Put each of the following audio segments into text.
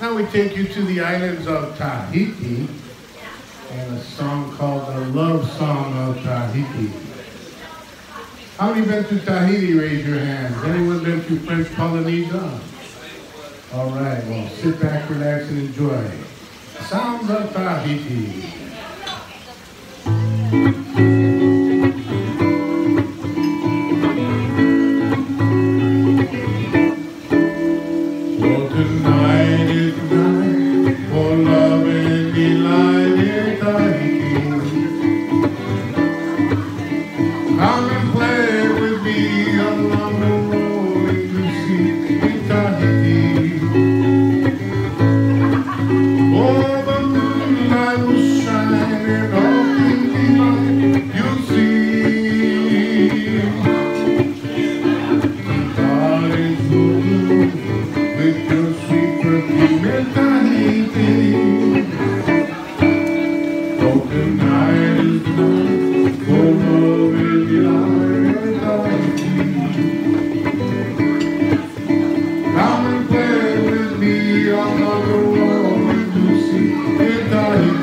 Now we take you to the islands of Tahiti and a song called The Love Song of Tahiti. How many been to Tahiti? Raise your hands. Anyone been to French Polynesia? All right, well, sit back, relax, and enjoy. Sounds of Tahiti. Come and play with me along the rolling sea in Tahiti. Oh, the moonlight will shine and all divine you'll see. Is with your Tahiti.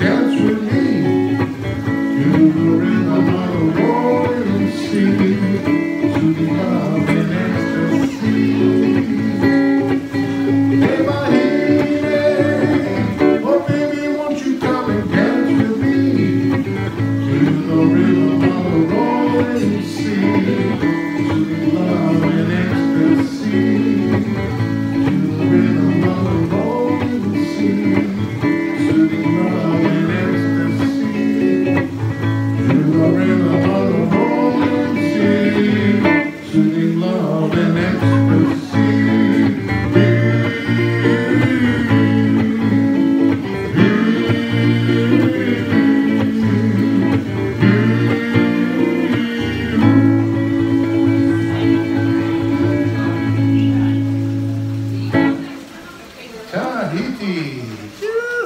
dance with me to the rhythm of the sea, to the love and ecstasy. Hey, my oh baby, won't you come and dance with me to the rhythm of the sea, to the love and ecstasy, to the rhythm of the sea. Hit.